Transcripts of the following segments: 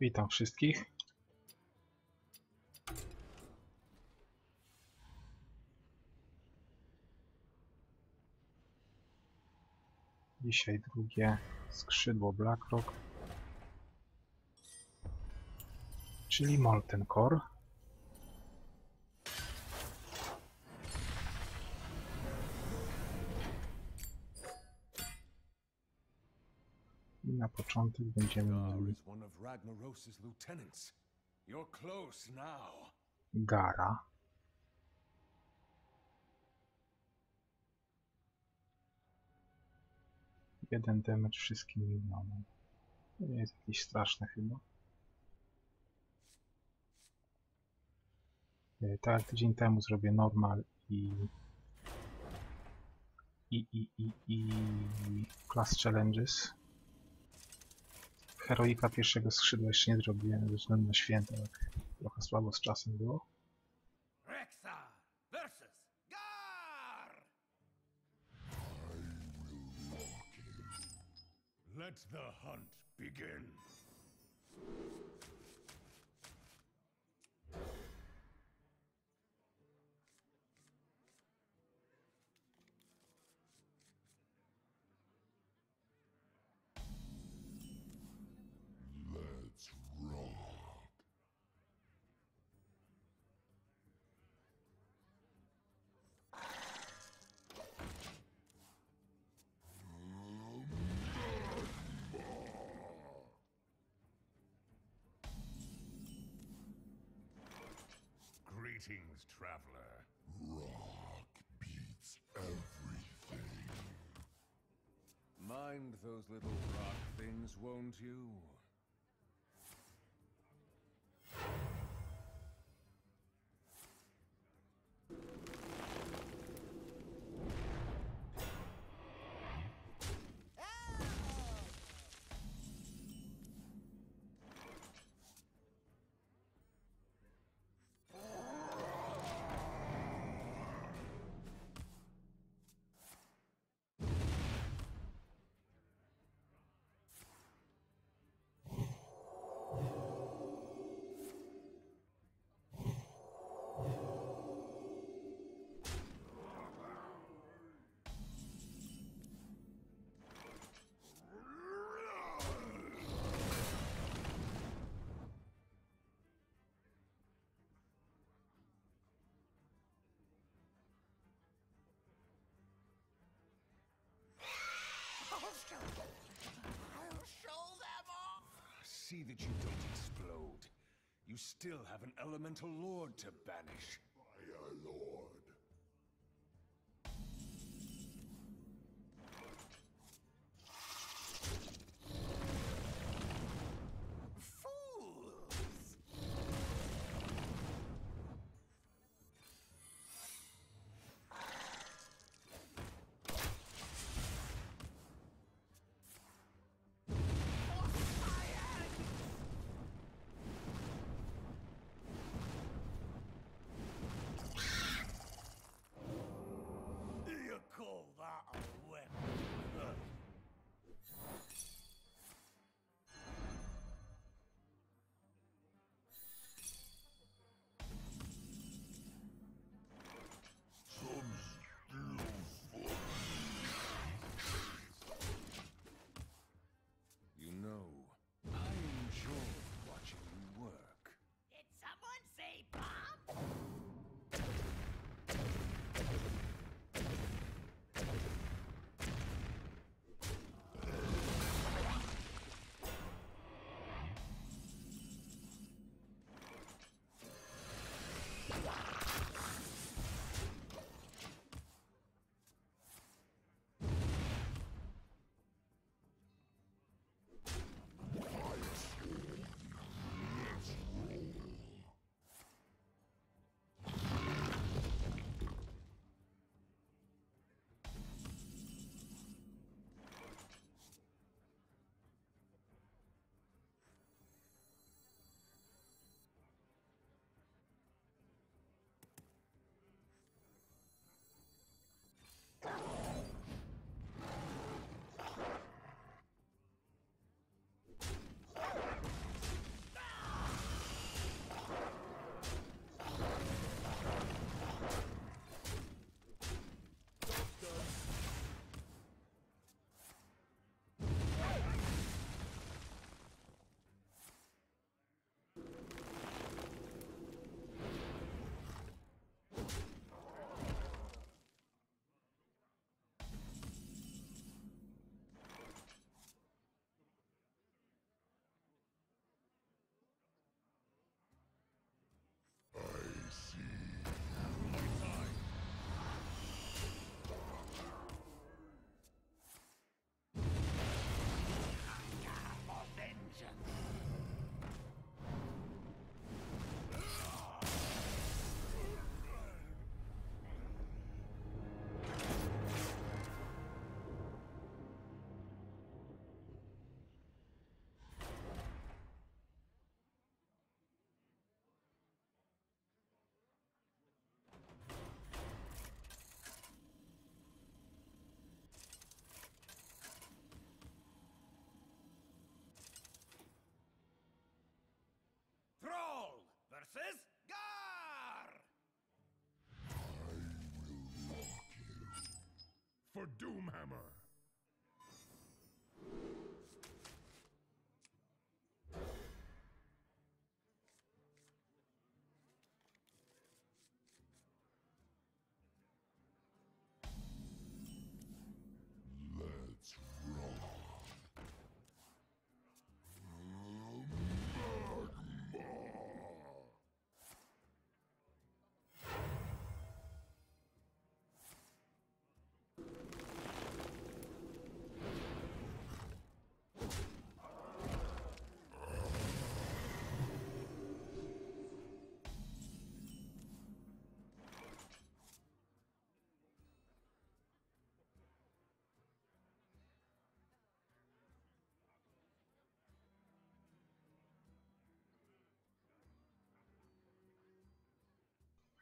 Witam wszystkich. Dzisiaj drugie skrzydło BlackRock, czyli Molten Core. Na początek będziemy mieli. Gara. Jeden damage wszystkim minionom. To nie jest jakieś straszne chyba. E, Tak jak tydzień temu zrobię normal i i, i, i, i class challenges. Heroika pierwszego skrzydła jeszcze nie zrobiłem ze względu na święta, tak trochę słabo z czasem było. Rexa versus Gar! Let the hunt begin. Greetings, traveler. Rock beats everything. Mind those little rock things, won't you? See that you don't explode. You still have an elemental lord to banish.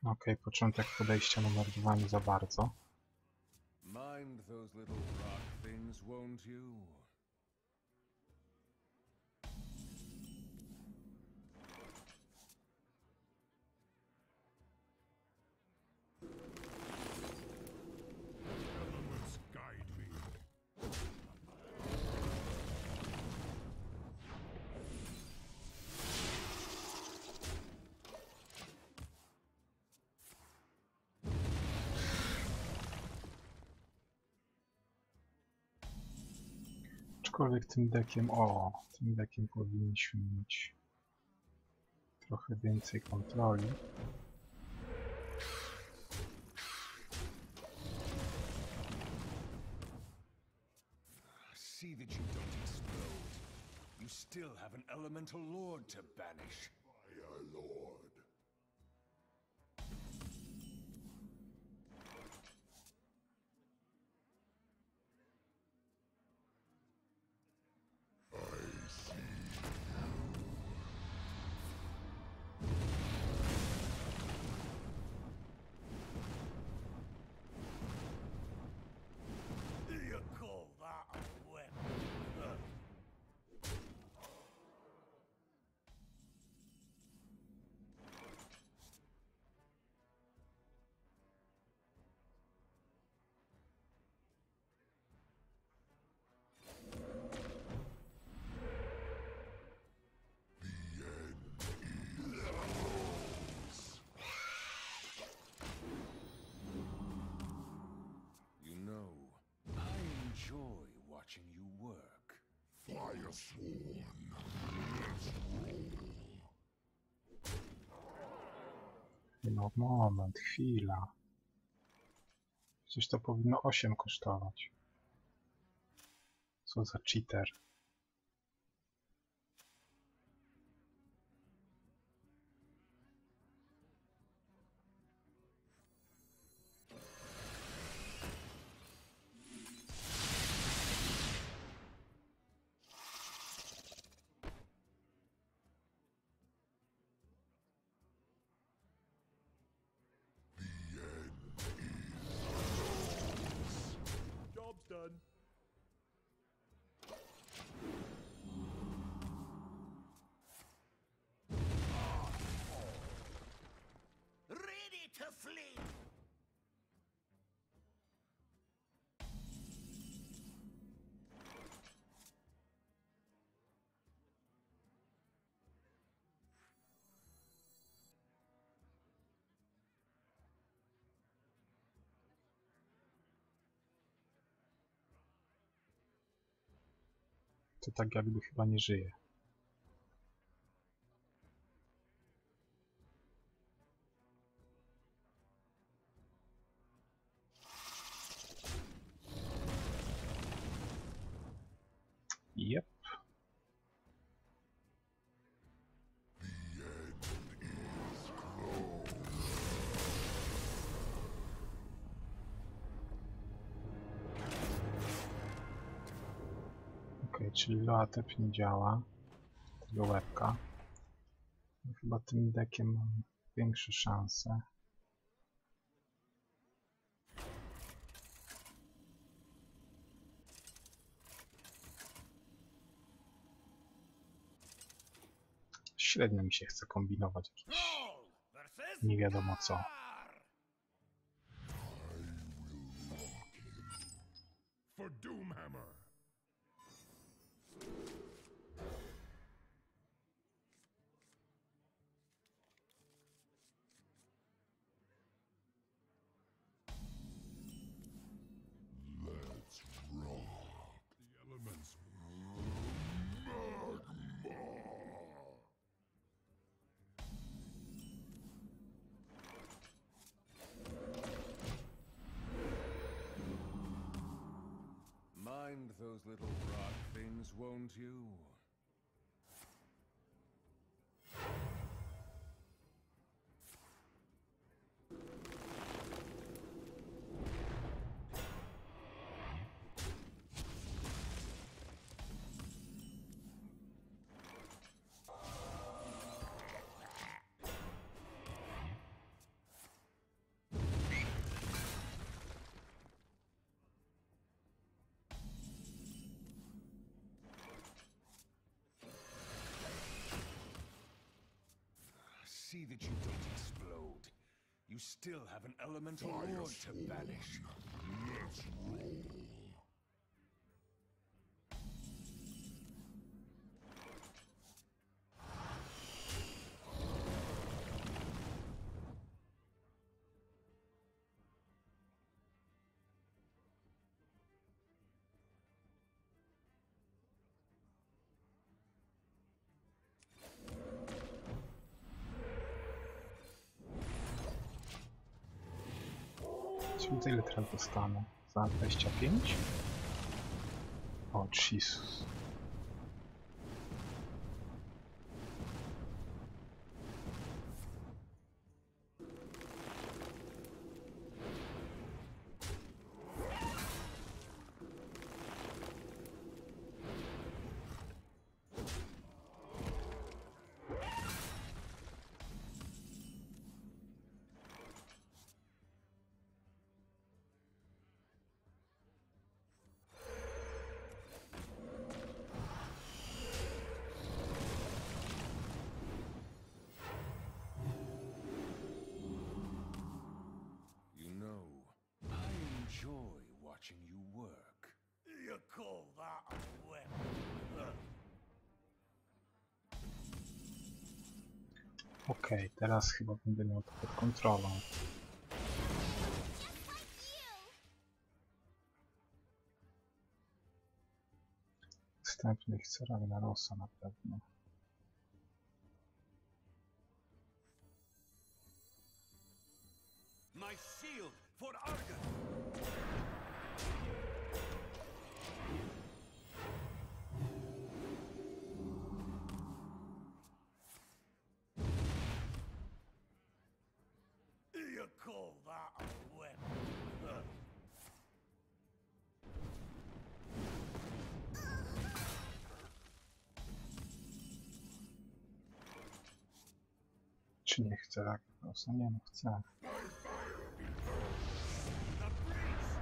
Okej, początek podejścia numer dwa nie za bardzo. Mind those little rock things, won't you? Aczkolwiek tym dekiem, o, tym dekiem powinniśmy mieć trochę więcej kontroli. See that you don't explode. You still have an elemental lord to banish. Fire Lord. No moment, chwila. Przecież to powinno 8 kosztować. Co za cheater. Tak jakby chyba nie żyje. Czyli Loatep nie działa. Tego łebka. No Chyba tym dekiem mam większe szanse. Średnio mi się chce kombinować jakieś nie wiadomo co. For Doomhammer. Those little rock things, won't you? That you don't explode. You still have an elemental lord to banish. Let's roll. Czyli tyle teraz dostanę? Za 25? O, Jesus. Teraz chyba będę miał to pod kontrolą. Następny chcę Ragnarosa na pewno. Czy nie chcę Ragnarosa? Nie no, chcę. The breeze!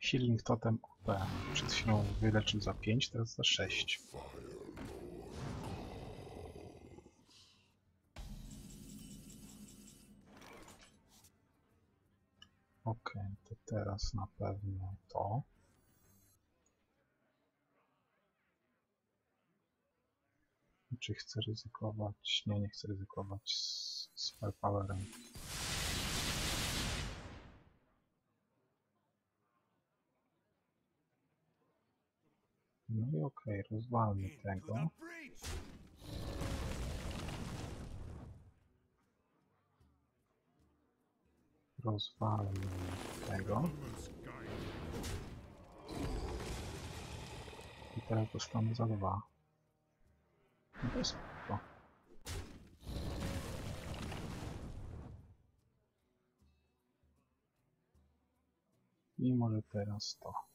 Healing Totem OP. Przed chwilą wyleczył za 5, teraz za 6. Okej, to teraz na pewno to. Czy chcę ryzykować? Nie, nie chcę ryzykować z, z Firepowerem. No i okej, rozwalmy Into tego. the breach! Rozwalmy tego. I teraz dostanę za dwa. No to jest spoko. I może teraz to.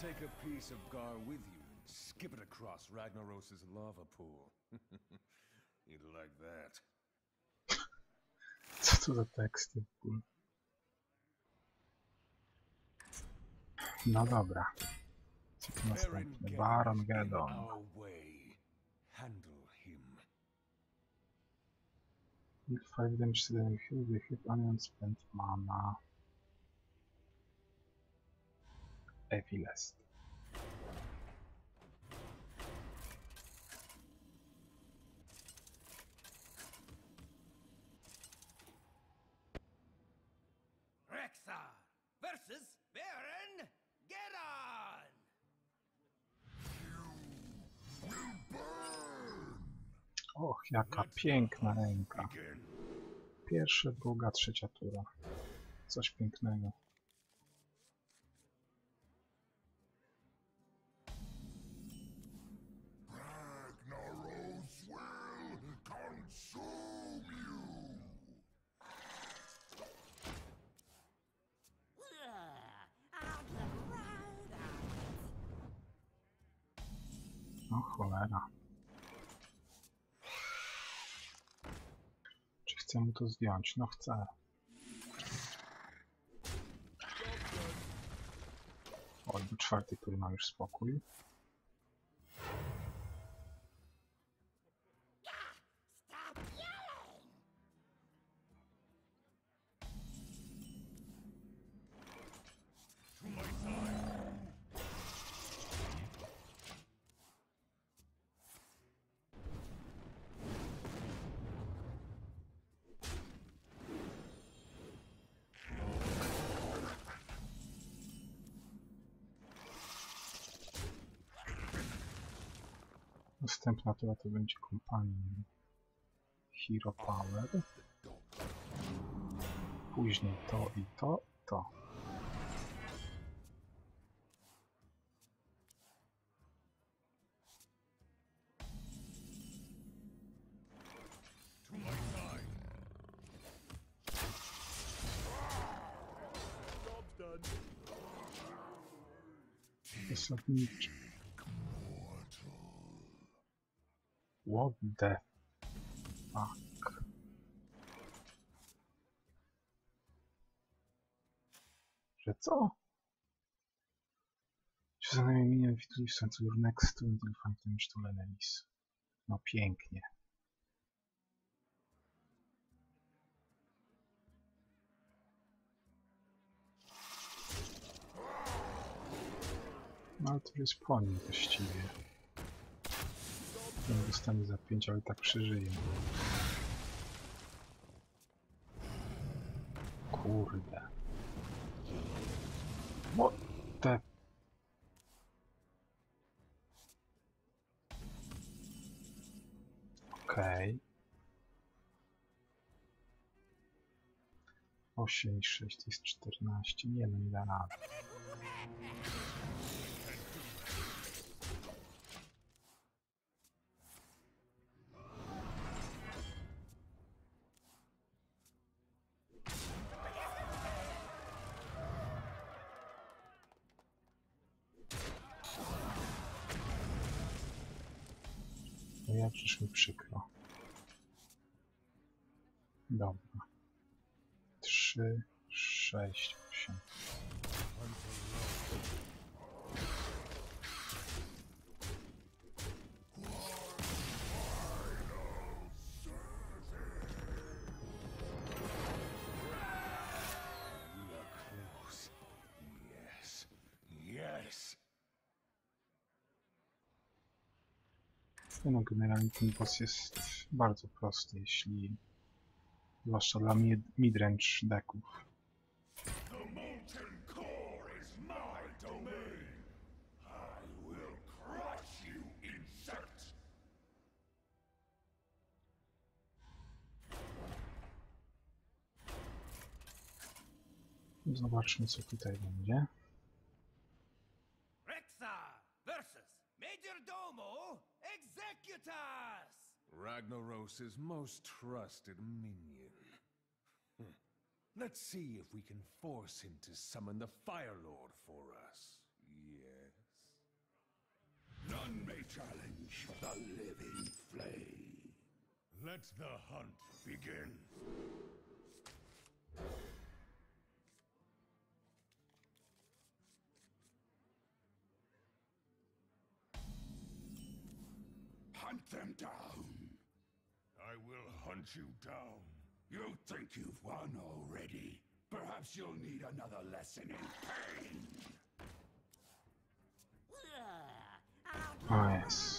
Take a piece of Gar with you and skip it across Ragnaros' lava pool. You'd like that. Co to za teksty w ogóle? No dobra. Co tu następne? Baron Gedon. Our way. Handle him. Heal 5 damage to the enemy heal, they hit onion, spend mana. Evilest. Rexar versus Baron Geddon! Och, jaka piękna ręka. Pierwsza, druga, trzecia tura. Coś pięknego. Zdjąć? No chcę. O, do czwartej tury mam już spokój. Następna tura to będzie kompanii Hero Power. Później to i to, to. Zasadniczy. What the fuck? Że co? Czy za nami minion widuli w sensu your next to until damage to enemies. No pięknie. No ale to jest po nim właściwie. Nie dostanie za 5, ale i tak przeżyje. Kurde. What the... Okej. Osiem i sześć to jest 14. Nie no, nie da rady. 28. No generalnie ten boss jest bardzo prosty, jeśli zwłaszcza dla midrange decków. Zobaczmy co tutaj będzie. Rexar versus Major Domo Executas! Ragnaros' most trusted minion. Hmm. Let's see if we can force him to summon the Fire Lord for us. Yes? None may challenge the living flame. Let the hunt begin. Hunt them down. I will hunt you down. You think you've won already? Perhaps you'll need another lesson in pain. O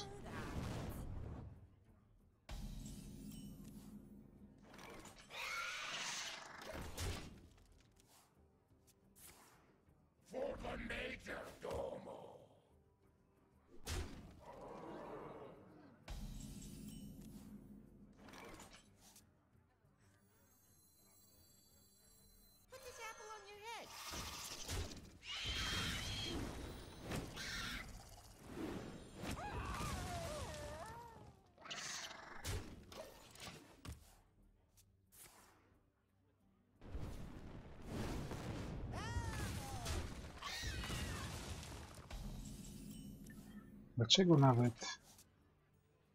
Dlaczego nawet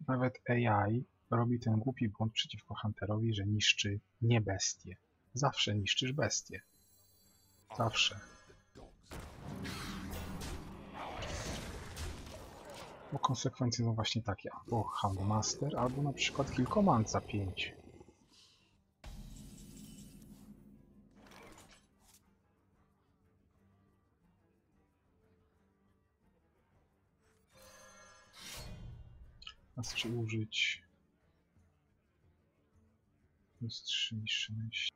nawet AI robi ten głupi błąd przeciwko Hunterowi, że niszczy nie bestie? Zawsze niszczysz bestie. Zawsze. Bo konsekwencje są właśnie takie, albo Houndmaster, albo na przykład Kill Command za 5. A z użyć? Plus 3 niż 6.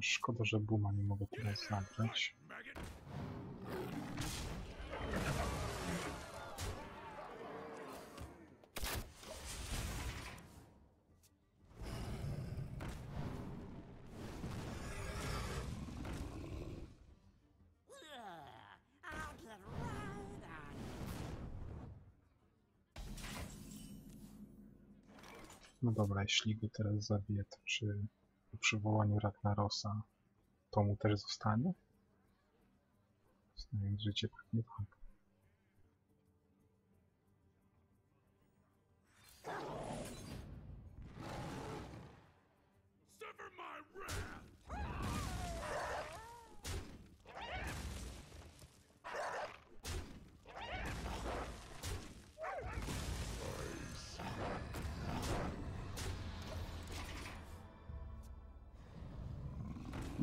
szkoda, że Buma nie mogę teraz zabrać. No dobra, jeśli go teraz zabiję, to czy przywołaniu Ragnarosa to mu też zostanie? Znając życie pewnie tak.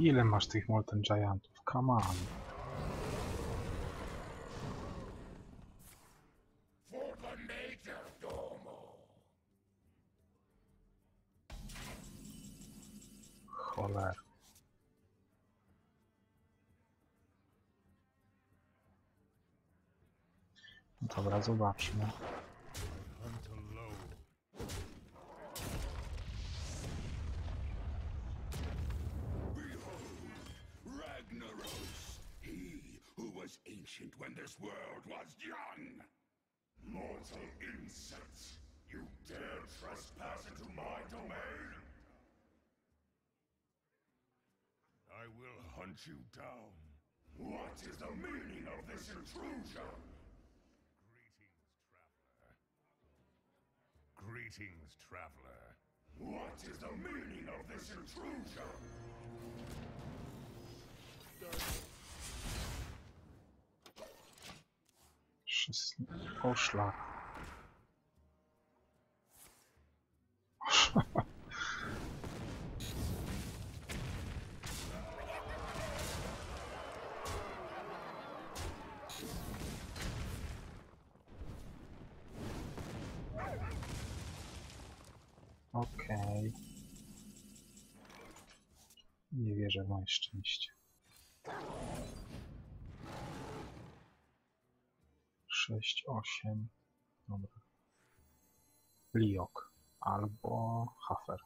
Ile masz tych Molten Giantów? Come on. Cholera. Dobra, zobaczmy. Was ancient when this world was young. Mortal insects, you dare trespass into my domain? I will hunt you down. What is the meaning of this intrusion? Greetings, traveler. Greetings, traveler. What is the meaning of this intrusion? Szesna... O szlak. Okej. wierzę w moje szczęście. Sześć, osiem. Dobra. Liok albo Hafer.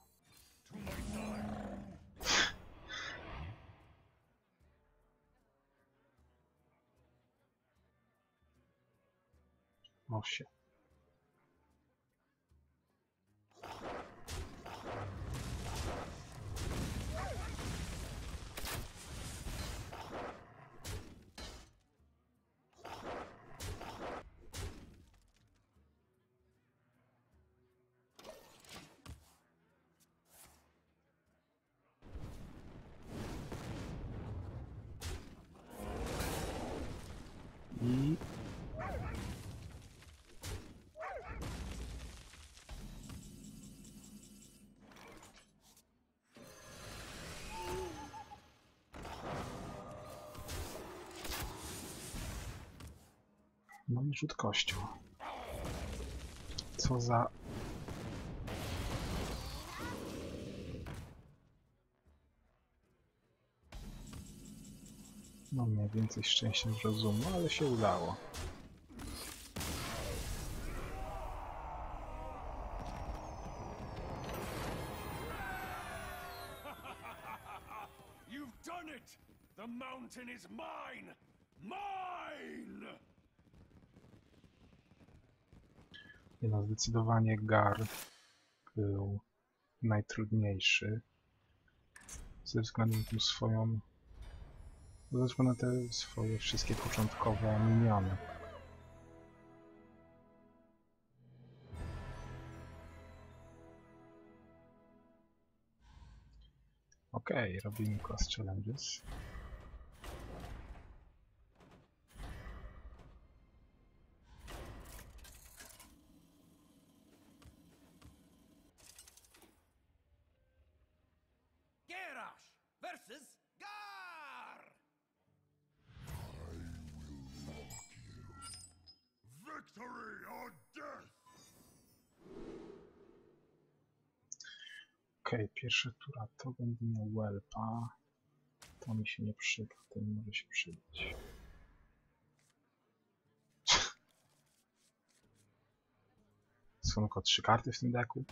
Osiem. No i rzut kością. Co za... No mniej więcej szczęścia niż rozumu, ale się udało. Zdecydowanie Gar był najtrudniejszy. Ze względu na swoją... Ze względu na te swoje wszystkie początkowe miniony. Okej, robimy cross challenges. Okej, pierwsza tura to będę miał Welpa. To mi się nie przyda, ten może się przydać. Są tylko trzy karty w tym deku.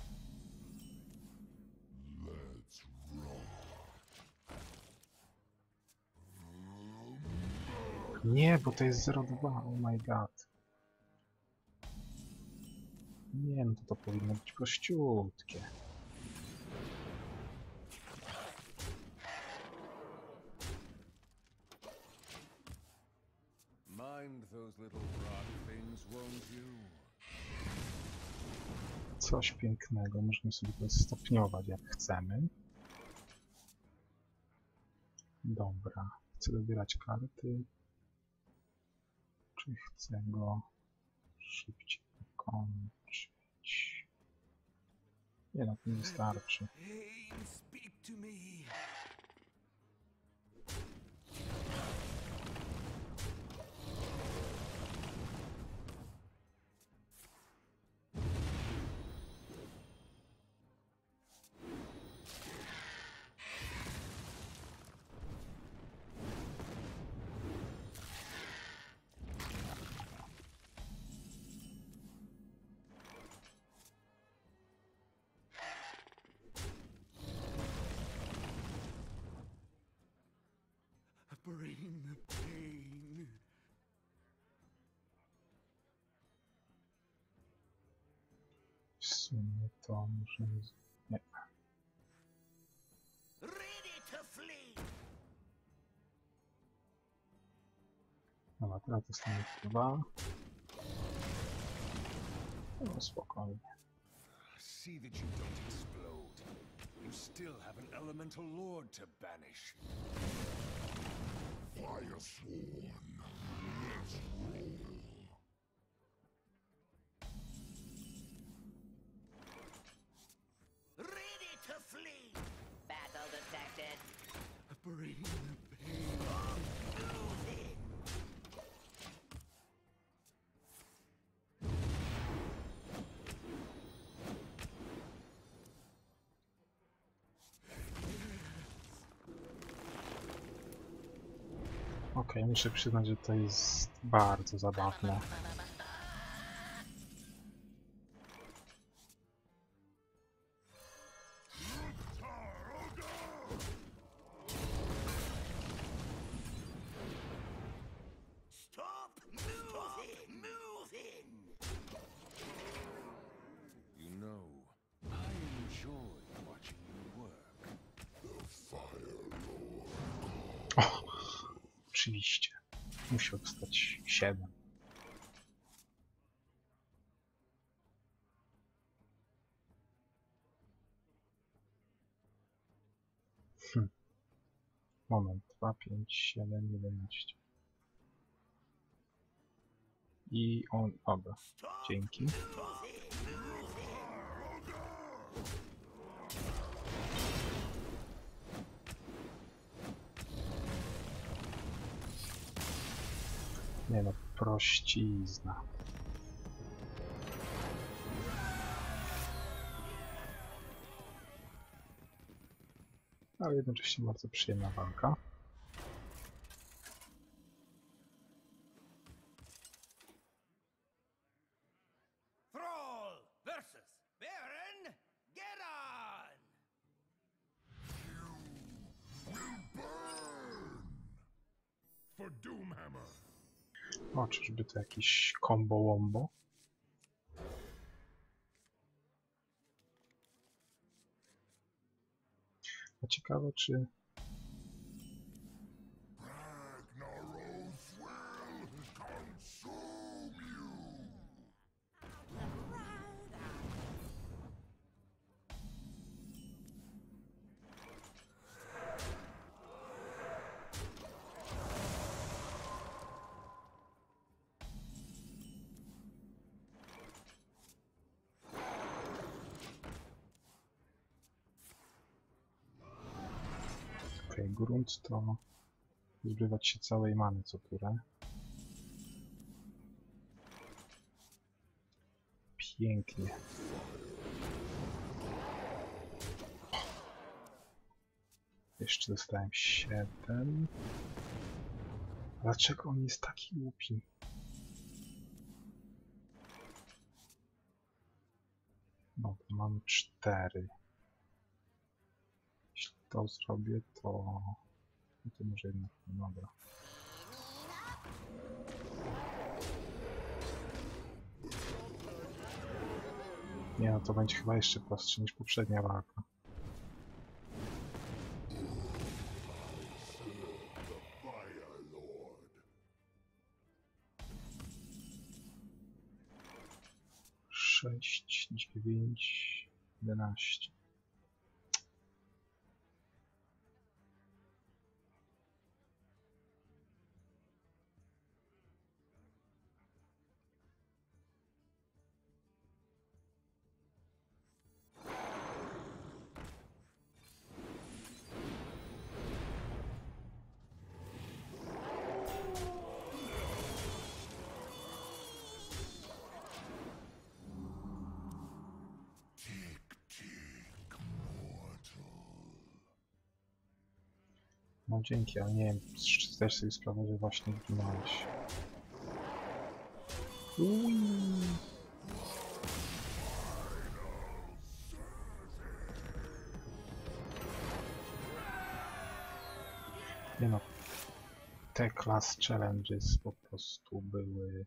Nie, bo to jest 0-2, oh my god. Nie, no to to powinno być prościutkie. Mind those little things, won't you? Coś pięknego, możemy sobie to stopniować jak chcemy. Dobra, chcę dobierać karty. Czy chcę go szybciej kończyć? Nie, no to nie wystarczy. Pain, speak to me. Bring the pain. W sumie to możemy... z- Nie, Ready to flee. dobra, teraz dostanę dwa. No spokojnie. See that you don't explode. You still have an elemental lord to banish. Firesworn. Muszę przyznać, że to jest bardzo zabawne. 2, 5, 7, 11. I on... Dobra. Dzięki. Nie no, prościzna. Ale jednocześnie bardzo przyjemna walka. Jakiś combo wombo? A ciekawe, czy grunt to zbywać się całej many co turę. Pięknie. Jeszcze dostałem 7. Dlaczego on jest taki głupi? To mam 4. To zrobię, to... to może jednak... no Dobra. Nie no, to będzie chyba jeszcze prostsze niż poprzednia walka. Sześć, dziewięć, jedenaście. Dzięki, ale nie wiem, czy zdajesz sobie sprawę, że właśnie zginąłeś. Nie no, te class challenges po prostu były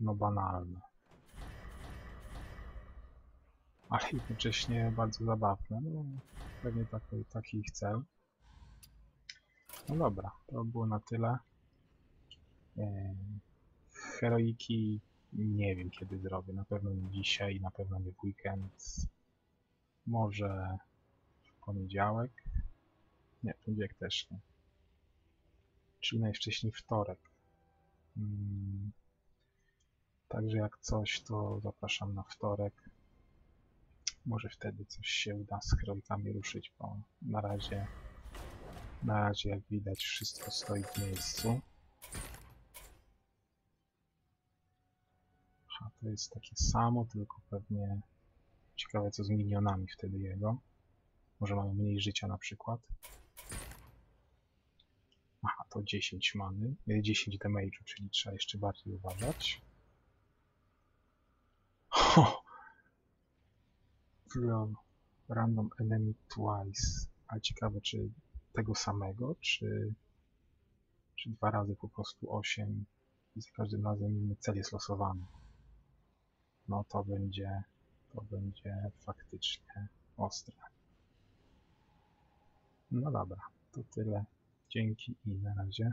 no banalne. Ale jednocześnie bardzo zabawne. No, pewnie taki, taki ich cel. No dobra, to było na tyle. Em, Heroiki nie wiem kiedy zrobię. Na pewno nie dzisiaj, na pewno nie w weekend. Może w poniedziałek. Nie, poniedziałek też nie. Czyli najwcześniej wtorek. Mm, Także jak coś, to zapraszam na wtorek. Może wtedy coś się uda z heroikami ruszyć, bo na razie na razie, jak widać, wszystko stoi w miejscu. A to jest takie samo, tylko pewnie ciekawe co z minionami wtedy jego. Może mają mniej życia na przykład. Aha, to 10 many, e, 10 damage'u, czyli trzeba jeszcze bardziej uważać. Ho! Random enemy twice. Ale ciekawe, czy tego samego, czy, czy dwa razy po prostu 8 i za każdym razem inny cel jest losowany. No to będzie, to będzie faktycznie ostre. No dobra, to tyle. Dzięki i na razie.